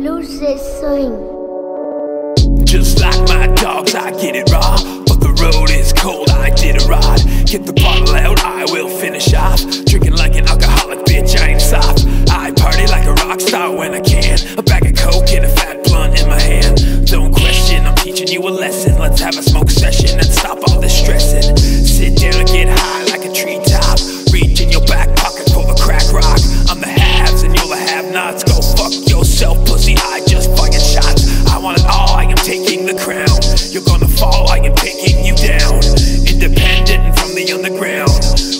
Luces Swing. Just like my dogs, I get it raw. But the road is cold, Iditarod. Get the bottle out, I will finish off. Drinking like an alcoholic, bitch, I ain't soft. I party like a rock star when I can. A bag of coke and a fat blunt in my hand. Don't question, I'm teaching you a lesson. Let's have a smoke session and stop all this stressing. Sit down and get high like a treetop. Reach in your back pocket for the crack rock. I'm the haves and you're the have-nots. Go You're gonna fall. I am taking you down. Independent from the underground.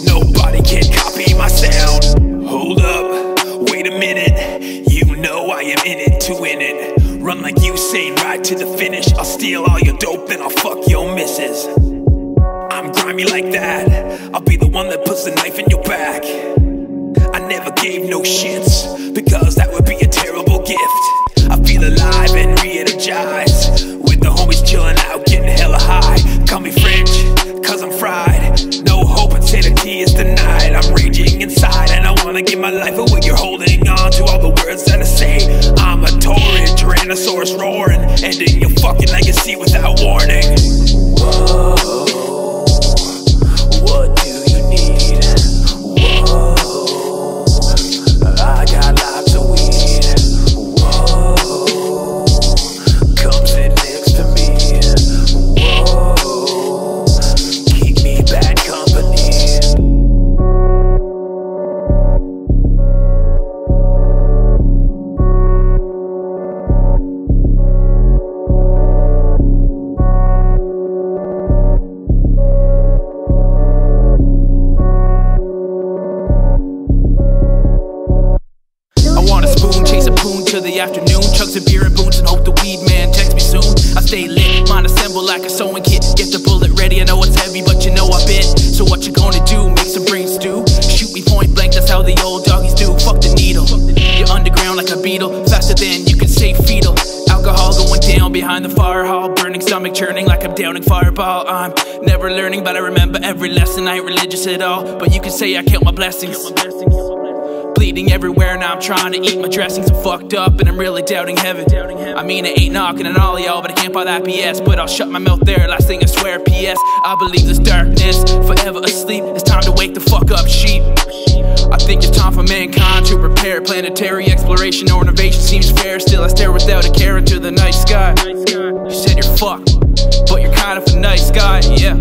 Nobody can copy my sound. Hold up, wait a minute. You know I am in it to win it. Run like Usain, right to the finish. I'll steal all your dope, then I'll fuck your missus. I'm grimy like that. I'll be the one that puts the knife in your back. I never gave no shits my life away. You're holding on to all the words that I say. I'm a torrent, Tyrannosaurus roaring, ending your chase a poon till the afternoon. Chugs of beer and boons and hope the weed man texts me soon. I stay lit, mine assemble like a sewing kit. Get the bullet ready, I know it's heavy, but you know I bit. So what you gonna do? Make some brain stew? Shoot me point blank, that's how the old doggies do. Fuck the needle. You're underground like a beetle, faster than you can say fetal. Alcohol going down behind the fire hall, burning stomach churning like I'm downing fireball. I'm never learning, but I remember every lesson. I ain't religious at all, but you can say I count my blessings. Bleeding everywhere, now I'm trying to eat my dressings. I'm fucked up and I'm really doubting heaven. I mean, it ain't knocking on all y'all, but I can't buy that BS. But I'll shut my mouth there, last thing I swear, PS. I believe this darkness, forever asleep. It's time to wake the fuck up, sheep. I think it's time for mankind to prepare. Planetary exploration or innovation seems fair. Still, I stare without a care into the night sky. You said you're fucked, but you're kind of a nice guy, yeah.